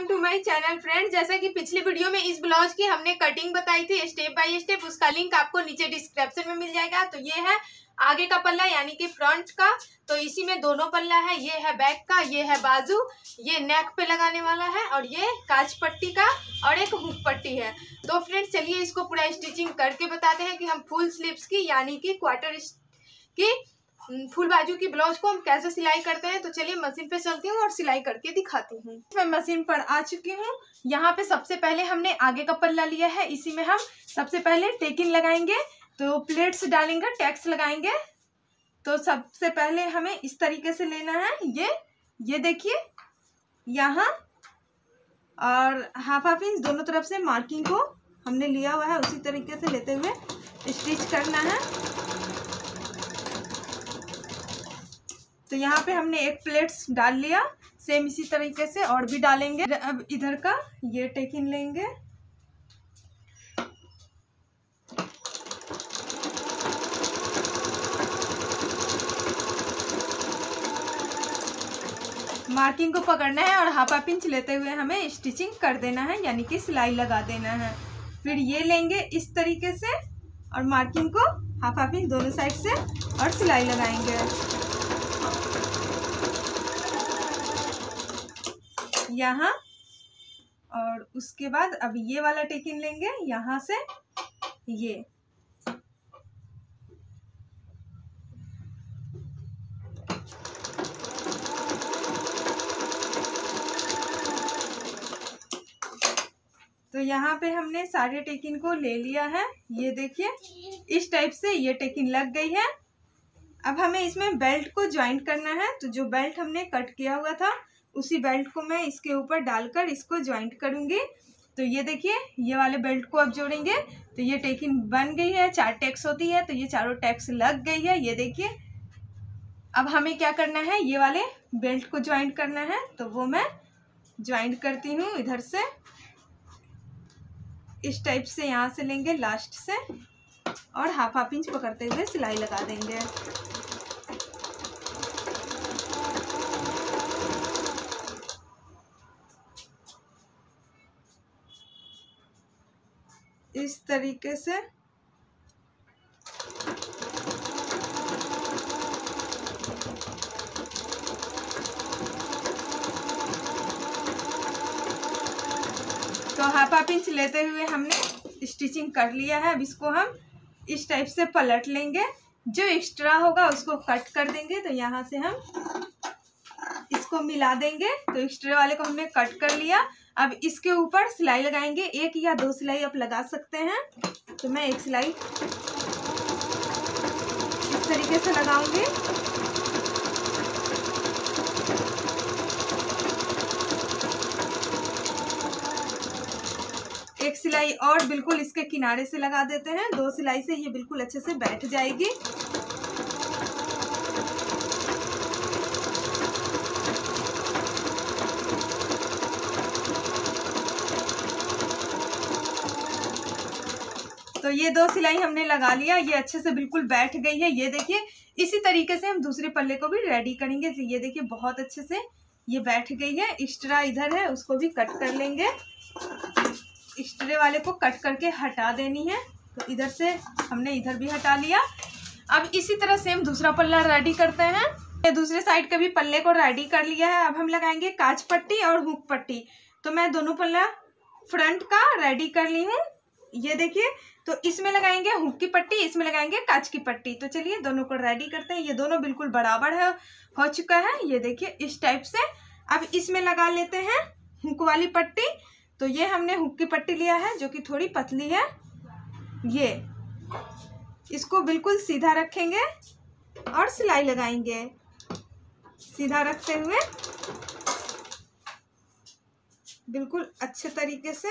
Welcome to my channel friend जैसा कि पिछली वीडियो में इस ब्लाउज की हमने कटिंग बताई थी स्टेप बाय स्टेप उसका लिंक आपको नीचे डिस्क्रिप्शन में मिल जाएगा। तो ये है आगे का पल्ला, यानी कि फ्रंट का। तो इसी में दोनों पल्ला है, ये है बैक का, ये है बाजू। ये नेक पे लगाने वाला है और ये काच पट्टी का और एक हुक पट्टी है। तो फ्रेंड चलिए इसको पूरा स्टिचिंग करके बताते हैं कि हम फुल स्लीव्स की, यानी कि क्वार्टर की फुल बाजू की ब्लाउज को हम कैसे सिलाई करते हैं? तो चलिए मशीन पे चलती हूँ और सिलाई करके दिखाती हूँ। मैं मशीन पर आ चुकी हूँ। यहाँ पे सबसे पहले हमने आगे का पल्ला लिया है। इसी में हम सबसे पहले टेकिन लगाएँगे। तो प्लेट्स डालेंगे, टैक्स लगाएँगे। तो सबसे पहले हमें इस तरीके से लेना है। ये ये देखिए, यहाँ और हाफ़ हाफ़ इंच दोनों तरफ़ से मार्किंग को हमने लिया हुआ है। उसी तरीके से लेते हुए स्टिच करना है। तो यहाँ पे हमने एक प्लेट्स डाल लिया, सेम इसी तरीके से और भी डालेंगे। अब इधर का ये टेकिन लेंगे। मार्किंग को पकड़ना है और हाफा पिंच लेते हुए हमें स्टिचिंग कर देना है, यानी कि सिलाई लगा देना है। फिर ये लेंगे इस तरीके से और मार्किंग को हाफा पिंच दोनों साइड से और सिलाई लगाएँगे। यहाँ, और उसके बाद अब ये वाला टेकिन लेंगे, यहाँ से ये। तो यहाँ पे हमने सारे टेकिन को ले लिया है। ये देखिए, इस टाइप से ये टेकिन लग गई है। अब हमें इसमें बेल्ट को ज्वाइंट करना है। तो जो बेल्ट हमने कट किया हुआ था उसी बेल्ट को मैं इसके ऊपर डालकर इसको ज्वाइंट करूँगी। तो ये देखिए, ये वाले बेल्ट को अब जोड़ेंगे। तो ये टेकिन बन गई है, चार टैक्स होती है तो ये चारों टैक्स लग गई है। ये देखिए, अब हमें क्या करना है? ये वाले बेल्ट को ज्वाइंट करना है। तो वो मैं ज्वाइंट करती हूँ इधर से। इस टाइप से यहाँ से लेंगे, लास्ट से। और हाफ़ हाफ़ इंच पकड़ते हुए सिलाई लगा देंगे। इस तरीके से। तो हाफ़ हाफ़ इंच लेते हुए हमने स्टिचिंग कर लिया है। अब इसको हम इस टाइप से पलट लेंगे। जो एक्स्ट्रा होगा उसको कट कर देंगे। तो यहाँ से हम इसको मिला देंगे। तो एक्स्ट्रा वाले को हमने कट कर लिया। अब इसके ऊपर सिलाई लगाएँगे। एक या दो सिलाई आप लगा सकते हैं। तो मैं एक सिलाई इस तरीके से लगाऊँगी। एक सिलाई और बिल्कुल इसके किनारे से लगा देते हैं। दो सिलाई से ये बिल्कुल अच्छे से बैठ जाएगी। तो ये दो सिलाई हमने लगा लिया, ये अच्छे से बिल्कुल बैठ गई है। ये देखिए, इसी तरीके से हम दूसरे पल्ले को भी रेडी करेंगे। तो ये देखिए, बहुत अच्छे से ये बैठ गई है। एक्स्ट्रा इधर है, उसको भी कट कर लेंगे। एक्स्ट्रे वाले को कट करके हटा देनी है। तो इधर से हमने इधर भी हटा लिया। अब इसी तरह से हम दूसरा पल्ला रेडी करते हैं। दूसरे साइड के भी पल्ले को रेडी कर लिया है। अब हम लगाएँगे काच पट्टी और हुक पट्टी। तो मैं दोनों पल्ला फ्रंट का रेडी कर ली हूँ। ये देखिए तो इसमें लगाएँगे हुक की पट्टी, इसमें लगाएँगे कांच की पट्टी। तो चलिए दोनों को रेडी करते हैं। ये दोनों बिल्कुल बराबर है, हो चुका है। ये देखिए, इस टाइप से। अब इसमें लगा लेते हैं हुक वाली पट्टी। तो ये हमने हुक की पट्टी लिया है, जो कि थोड़ी पतली है। ये। इसको बिल्कुल सीधा रखेंगे और सिलाई लगाएँगे। सीधा रखते हुए। बिल्कुल अच्छे तरीके से।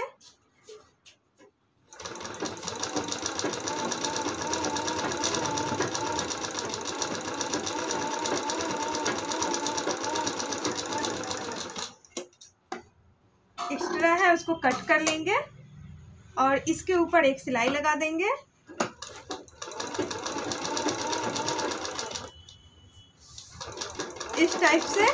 इसको कट कर लेंगे और इसके ऊपर एक सिलाई लगा देंगे। इस टाइप से।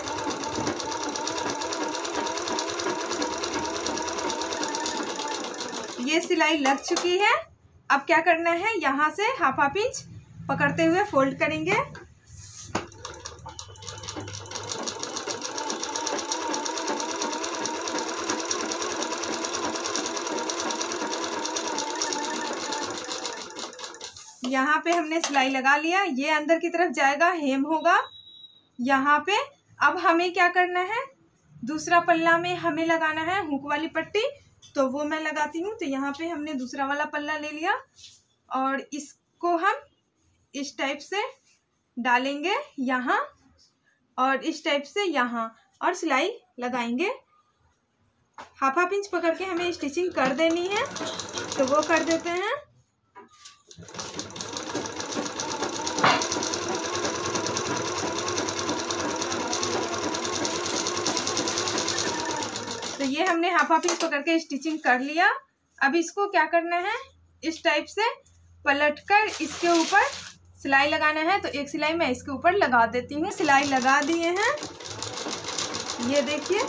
ये सिलाई लग चुकी है। अब क्या करना है? यहाँ से हाफ़ हाफ़ इंच पकड़ते हुए फोल्ड करेंगे। यहाँ पे हमने सिलाई लगा लिया ये अंदर की तरफ़ जाएगा, हेम होगा। यहाँ पे अब हमें क्या करना है? दूसरा पल्ला में हमें लगाना है हुक वाली पट्टी। तो वो मैं लगाती हूँ। तो यहाँ पे हमने दूसरा वाला पल्ला ले लिया। और इसको हम इस टाइप से डालेंगे यहाँ और इस टाइप से यहाँ और सिलाई लगाएँगे। हाफ़ हाफ़ इंच पकड़ के हमें स्टिचिंग कर देनी है। तो वो कर देते हैं। तो ये हमने हाफ़ हाफ़ इंच पकड़ स्टिचिंग कर लिया। अब इसको क्या करना है? इस टाइप से पलट कर इसके ऊपर सिलाई लगाना है। तो एक सिलाई मैं इसके ऊपर लगा देती हूँ। सिलाई लगा दिए हैं। ये देखिए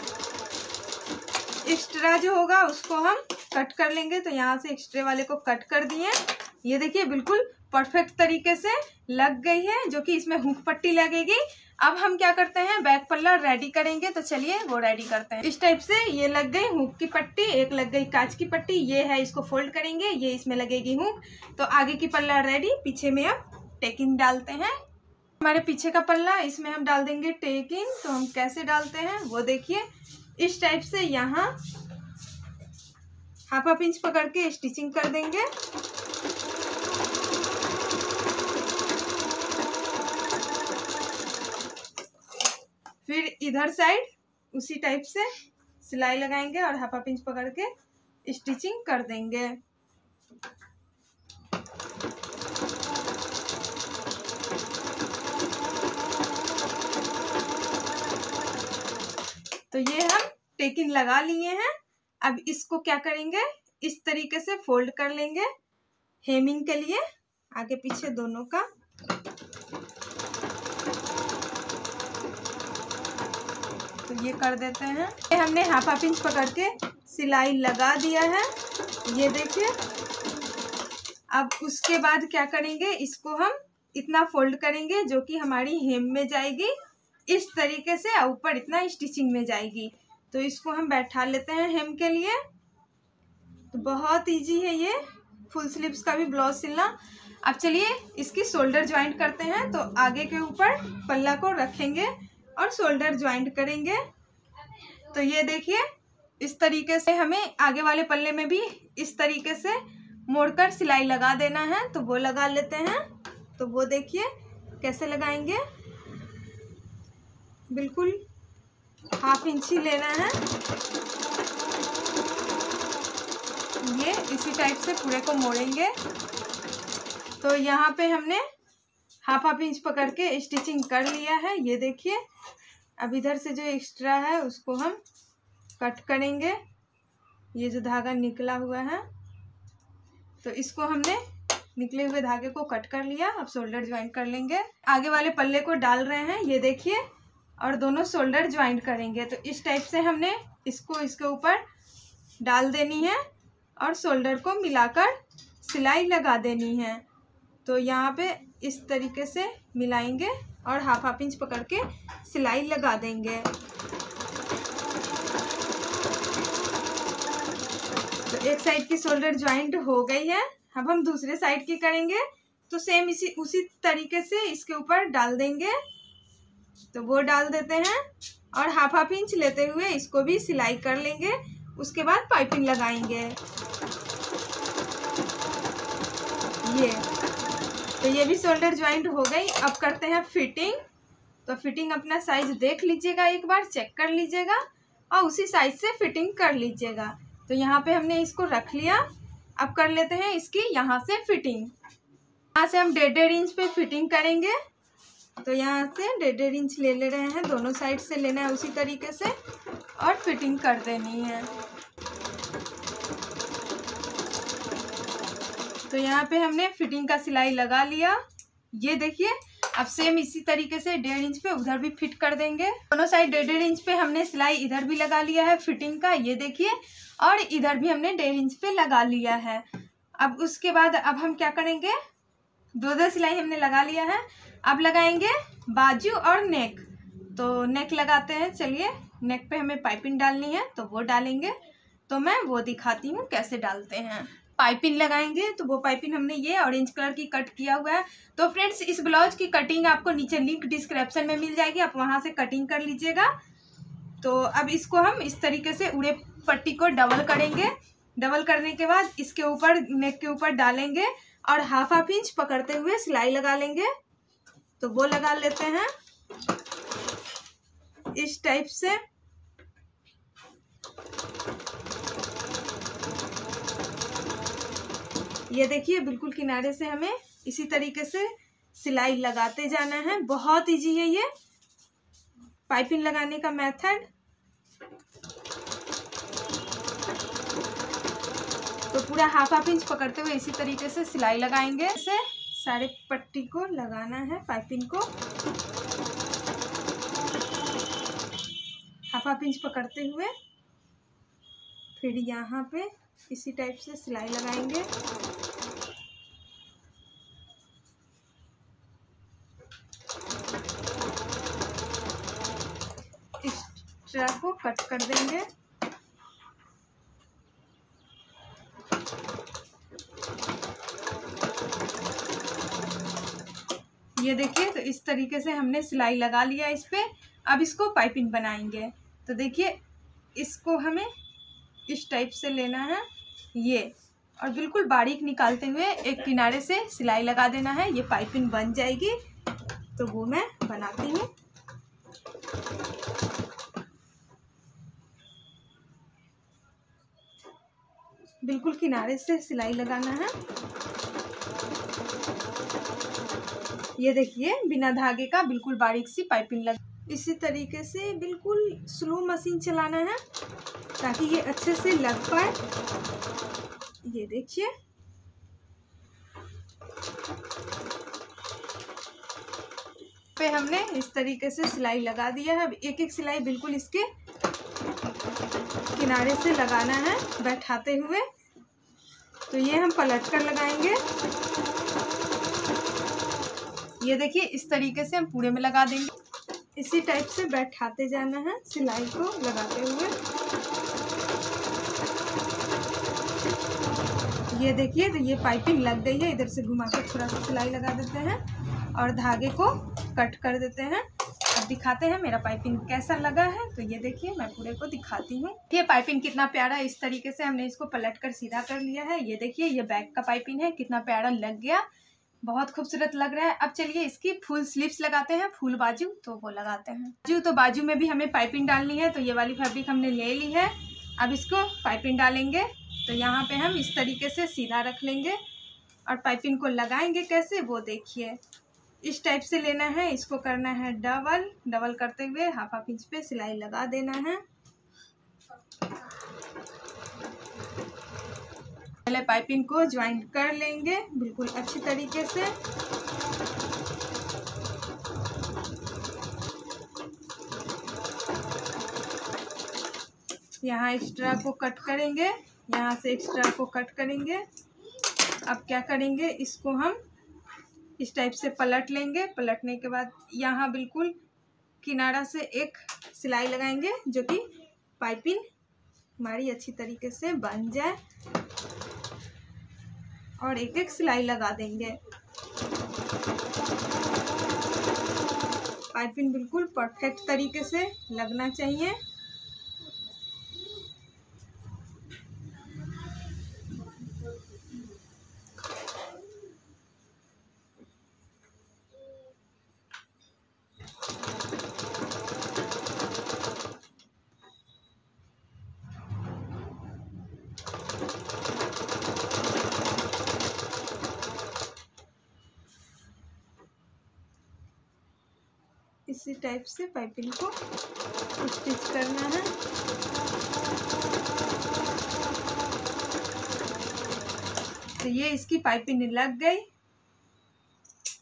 एक्स्ट्रा जो होगा उसको हम कट कर लेंगे। तो यहाँ से एक्स्ट्रे वाले को कट कर दिए। ये देखिए, बिल्कुल परफेक्ट तरीके से लग गई है, जो कि इसमें हुक पट्टी लगेगी। अब हम क्या करते हैं बैक पल्ला रेडी करेंगे तो चलिए वो रेडी करते हैं। इस टाइप से ये लग गई हुक की पट्टी, एक लग गई कांच की पट्टी, ये है इसको फोल्ड करेंगे, ये इसमें लगेगी हुक। तो आगे की पल्ला रेडी पीछे में अब टेकिंग डालते हैं। हमारे पीछे का पल्ला इसमें हम डाल देंगे टेकिंग तो हम कैसे डालते हैं, वो देखिए। इस टाइप से यहाँ हाफ़ हाफ़ इंच पकड़ के स्टिचिंग कर देंगे फिर इधर साइड, उसी टाइप से सिलाई लगाएँगे और हाफ़ हाफ़ इंच पकड़ के स्टिचिंग कर देंगे। तो ये हम टेकिंग लगा लिए हैं। अब इसको क्या करेंगे? इस तरीके से फोल्ड कर लेंगे हेमिंग के लिए, आगे पीछे दोनों का। ये कर देते हैं। ये हमने हाफ़ इंच पकड़ के सिलाई लगा दिया है। ये देखिए। अब उसके बाद क्या करेंगे? इसको हम इतना फोल्ड करेंगे जो कि हमारी हेम में जाएगी। इस तरीके से ऊपर इतना स्टिचिंग में जाएगी। तो इसको हम बैठा लेते हैं हेम के लिए। तो बहुत इजी है ये। फुल स्लीव्स का भी ब्लाउज सिलना। अब चलिए इसकी शोल्डर ज्वाइंट करते हैं। तो आगे के ऊपर पल्ला को रखेंगे। और शोल्डर ज्वाइंट करेंगे। तो ये देखिए, इस तरीके से हमें आगे वाले पल्ले में भी इस तरीके से मोड़कर सिलाई लगा देना है। तो वो लगा लेते हैं। तो वो देखिए कैसे लगाएँगे। बिल्कुल हाफ़ इंच ही लेना है। ये इसी टाइप से पूरे को मोड़ेंगे। तो यहाँ पे हमने हाफ़ हाफ़ इंच पकड़ के स्टिचिंग कर लिया है। ये देखिए, अब इधर से जो एक्स्ट्रा है, उसको हम कट करेंगे। ये जो धागा निकला हुआ है तो इसको हमने निकले हुए धागे को कट कर लिया। अब शोल्डर ज्वाइंट कर लेंगे। आगे वाले पल्ले को डाल रहे हैं। ये देखिए, और दोनों शोल्डर ज्वाइंट करेंगे। तो इस टाइप से हमने इसको, इसके ऊपर डाल देनी है और शोल्डर को मिलाकर सिलाई लगा देनी है। तो यहाँ पे इस तरीके से मिलाएँगे और हाफ़ हाफ़ इंच पकड़ के सिलाई लगा देंगे। तो एक साइड की शोल्डर ज्वाइंट हो गई है। अब हम दूसरे साइड की करेंगे। तो सेम इसी, उसी तरीके से इसके ऊपर डाल देंगे। तो वो डाल देते हैं और हाफ़ हाफ़ इंच लेते हुए इसको भी सिलाई कर लेंगे। उसके बाद पाइपिंग लगाएँगे। ये। तो ये भी शोल्डर ज्वाइंट हो गई। अब करते हैं फिटिंग तो फिटिंग अपना साइज़ देख लीजिएगा एक बार चेक कर लीजिएगा और उसी साइज़ से फिटिंग कर लीजिएगा। तो यहाँ पे हमने इसको रख लिया। अब कर लेते हैं इसकी यहाँ से फिटिंग यहाँ से हम डेढ़ डेढ़ इंच पे फिटिंग करेंगे। तो यहाँ से डेढ़ डेढ़ इंच ले ले रहे हैं। दोनों साइड से लेना है उसी तरीके से और फिटिंग कर देनी है। तो यहाँ पे हमने फिटिंग का सिलाई लगा लिया। ये देखिए, अब सेम इसी तरीके से डेढ़ इंच पे उधर भी फिट कर देंगे। दोनों साइड डेढ़ डेढ़ इंच पे हमने सिलाई इधर भी लगा लिया है फिटिंग का, ये देखिए, और इधर भी हमने डेढ़ इंच पे लगा लिया है। अब उसके बाद अब हम क्या करेंगे? दो दो सिलाई हमने लगा लिया है। अब लगाएँगे बाजू और नेक तो नेक लगाते हैं, चलिए नेक पे हमें पाइपिंग डालनी है तो वो डालेंगे। तो मैं वो दिखाती हूँ कैसे डालते हैं। पाइपिंग लगाएँगे तो वो पाइपिंग हमने ये ऑरेंज कलर की कट किया हुआ है। तो फ्रेंड्स इस ब्लाउज की कटिंग आपको नीचे लिंक डिस्क्रिप्शन में मिल जाएगी, आप वहाँ से कटिंग कर लीजिएगा। तो अब इसको हम इस तरीके से उड़े पट्टी को डबल करेंगे। डबल करने के बाद इसके ऊपर नेक के ऊपर डालेंगे और हाफ़ हाफ़ इंच पकड़ते हुए सिलाई लगा लेंगे। तो वो लगा लेते हैं। इस टाइप से। ये देखिए, बिल्कुल किनारे से हमें इसी तरीके से सिलाई लगाते जाना है। बहुत इजी है ये। पाइपिंग लगाने का मेथड तो पूरा हाफ़ हाफ़ इंच पकड़ते हुए इसी तरीके से सिलाई लगाएँगे। इसे सारे पट्टी को लगाना है, पाइपिंग को। हाफ़ हाफ़ इंच पकड़ते हुए फिर यहाँ पे इसी टाइप से सिलाई लगाएँगे। इस ट्रैक को कट कर देंगे। ये देखिए तो इस तरीके से हमने सिलाई लगा लिया इस पर अब इसको पाइपिंग बनाएँगे। तो देखिए, इसको हमें इस टाइप से लेना है, ये। और बिल्कुल बारीक निकालते हुए एक किनारे से सिलाई लगा देना है, ये पाइपिंग बन जाएगी। तो वो मैं बनाती हूँ। बिल्कुल किनारे से सिलाई लगाना है। ये देखिए, बिना धागे का बिल्कुल बारीक सी पाइपिंग लग इसी तरीके से बिल्कुल स्लो मशीन चलाना है ताकि ये अच्छे से लग पाए। ये देखिए। पे हमने इस तरीके से सिलाई लगा दिया है। एक एक सिलाई बिल्कुल इसके किनारे से लगाना है, बैठाते हुए। तो ये हम पलट कर लगाएँगे। ये देखिए, इस तरीके से हम पूरे में लगा देंगे। इसी टाइप से बैठाते जाना है सिलाई को लगाते हुए। ये देखिए तो ये पाइपिंग लग गई है। इधर से घुमा कर थोड़ा सा सिलाई लगा देते हैं और धागे को कट कर देते हैं। अब दिखाते हैं मेरा पाइपिंग कैसा लगा है। तो ये देखिए, मैं पूरे को दिखाती हूँ। ये पाइपिंग कितना प्यारा इस तरीके से हमने इसको पलट कर सीधा कर लिया है। ये देखिए, ये बैक का पाइपिंग है, कितना प्यारा लग गया। बहुत खूबसूरत लग रहा है। अब चलिए इसकी फुल स्लीव्स लगाते हैं, फुल बाजू तो वो लगाते हैं। बाजू तो बाजू में भी हमें पाइपिंग डालनी है तो ये वाली फैब्रिक हमने ले ली है। अब इसको पाइपिंग डालेंगे तो यहाँ पे हम इस तरीके से सीधा रख लेंगे। और पाइपिंग को लगाएँगे कैसे, वो देखिए। इस टाइप से लेना है, इसको करना है डबल। डबल करते हुए हाफ़ हाफ़ इंच पे सिलाई लगा देना है। पहले पाइपिंग को ज्वाइंट कर लेंगे बिल्कुल अच्छी तरीके से। यहाँ एक्स्ट्रा को कट करेंगे, यहाँ से एक्स्ट्रा को कट करेंगे। अब क्या करेंगे, इसको हम इस टाइप से पलट लेंगे। पलटने के बाद यहाँ बिल्कुल किनारा से एक सिलाई लगाएँगे जो कि पाइपिंग हमारी अच्छी तरीके से बन जाए। और एक एक सिलाई लगा देंगे। पाइपिंग बिल्कुल परफेक्ट तरीके से लगना चाहिए। इसी टाइप से पाइपिंग को स्टिच करना है। तो ये इसकी पाइपिंग लग गई।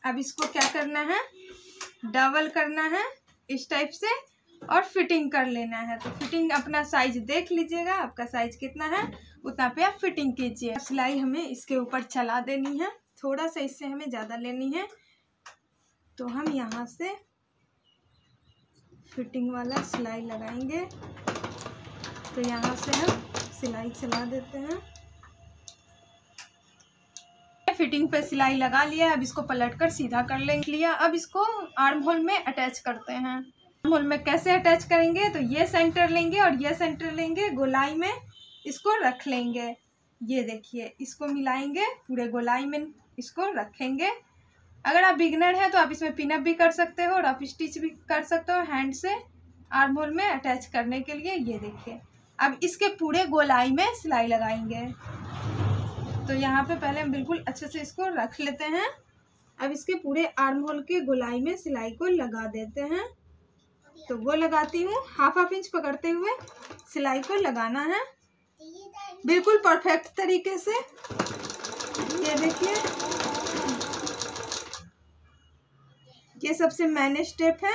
अब इसको क्या करना है? डबल करना है इस टाइप से और फिटिंग कर लेना है। तो फिटिंग अपना साइज़ देख लीजिएगा। आपका साइज़ कितना है, उतना पे आप फिटिंग कीजिए। सिलाई हमें इसके ऊपर चला देनी है। थोड़ा सा इससे हमें ज़्यादा लेनी है। तो हम यहाँ से फिटिंग वाला सिलाई लगाएँगे। तो यहाँ से हम सिलाई चला देते हैं। फिटिंग पे सिलाई लगा लिया अब इसको पलट कर सीधा कर लेंगे। लिया, अब इसको आर्म होल में अटैच करते हैं। आर्म होल में कैसे अटैच करेंगे? तो ये सेंटर लेंगे और ये सेंटर लेंगे। गोलाई में इसको रख लेंगे। ये देखिए, इसको मिलाएँगे, पूरे गोलाई में इसको रखेंगे। अगर आप बिगनर हैं तो आप इसमें पिनअप भी कर सकते हो आप स्टिच भी कर सकते हो हैंड से आर्म होल में अटैच करने के लिए। ये देखिए, अब इसके पूरे गोलाई में सिलाई लगाएँगे। तो यहाँ पे पहले हम बिल्कुल अच्छे से इसको रख लेते हैं। अब इसके पूरे आर्म होल के गोलाई में सिलाई को लगा देते हैं। तो वो लगाती हूँ। हाफ़ हाफ़ इंच पकड़ते हुए सिलाई को लगाना है। बिल्कुल परफेक्ट तरीके से। ये देखिए ये सबसे मैन स्टेप है।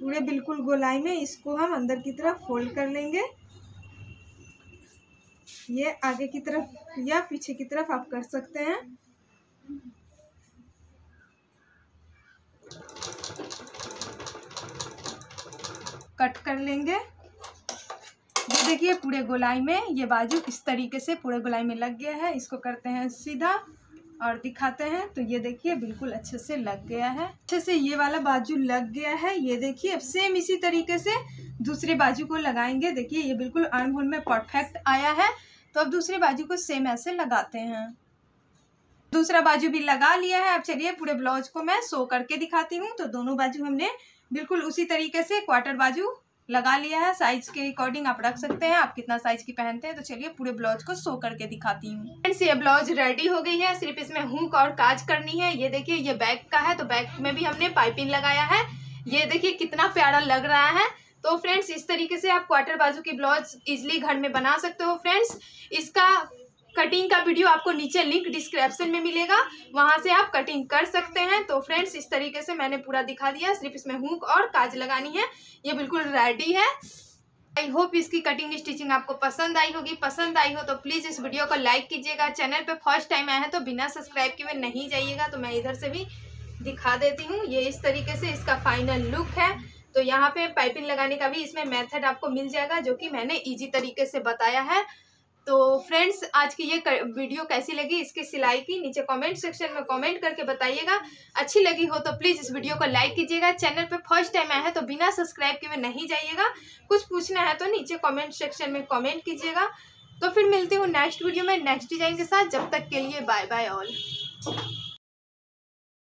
पूरे बिल्कुल गोलाई में इसको हम अंदर की तरफ़ फोल्ड कर लेंगे। ये आगे की तरफ़ या पीछे की तरफ़ आप कर सकते हैं। कट कर लेंगे। ये देखिए पूरे गोलाई में ये बाजू इस तरीके से पूरे गोलाई में लग गया है, इसको करते हैं सीधा और दिखाते हैं। तो ये देखिए बिल्कुल अच्छे से लग गया है। अच्छे से ये वाला बाजू लग गया है। ये देखिए अब सेम इसी तरीके से दूसरे बाजू को लगाएँगे। देखिए ये बिल्कुल होल में परफेक्ट आया है। तो अब दूसरे बाजू को सेम ऐसे लगाते हैं। दूसरा बाजू भी लगा लिया है। अब चलिए पूरे ब्लाउज को मैं सो करके दिखाती हूँ। तो दोनों बाजू हमने बिल्कुल उसी तरीके से क्वार्टर बाजू लगा लिया है साइज़ के अकॉर्डिंग आप रख सकते हैं, आप कितना साइज़ की पहनते हैं तो चलिए पूरे ब्लाउज को सो करके दिखाती हूँ। फ्रेंड्स ये ब्लाउज रेडी हो गई है, सिर्फ़ इसमें हुक और काज करनी है। ये देखिए, ये बैक का है तो बैक में भी हमने पाइपिंग लगाया है। ये देखिए, कितना प्यारा लग रहा है। तो फ्रेंड्स इस तरीके से आप क्वार्टर बाजू की ब्लाउज इजिली घर में बना सकते हो। फ्रेंड्स इसका कटिंग का वीडियो आपको नीचे लिंक डिस्क्रिप्शन में मिलेगा, वहाँ से आप कटिंग कर सकते हैं। तो फ्रेंड्स, इस तरीके से मैंने पूरा दिखा दिया। सिर्फ़ इसमें हुक और काज लगानी है। ये बिल्कुल रेडी है। आई होप इसकी कटिंग स्टिचिंग आपको पसंद आई होगी। पसंद आई हो तो प्लीज़ इस वीडियो को लाइक कीजिएगा। चैनल पे फ़र्स्ट टाइम आया है तो बिना सब्सक्राइब किए नहीं जाइएगा। तो मैं इधर से भी दिखा देती हूँ। ये इस तरीके से इसका फाइनल लुक है। तो यहाँ पे पाइपिंग लगाने का भी इसमें मेथड आपको मिल जाएगा, जो कि मैंने इजी तरीके से बताया है। तो फ्रेंड्स, आज की ये वीडियो कैसी लगी? इसकी सिलाई की, नीचे कमेंट सेक्शन में कमेंट करके बताइएगा। अच्छी लगी हो तो प्लीज़ इस वीडियो को लाइक कीजिएगा। चैनल पे फ़र्स्ट टाइम आया है तो बिना सब्सक्राइब किए नहीं जाइएगा। कुछ पूछना है तो नीचे कमेंट सेक्शन में कमेंट कीजिएगा। तो फिर मिलती हूँ नेक्स्ट वीडियो में। नेक्स्ट डिज़ाइन के साथ जब तक के लिए बाय बाय ऑल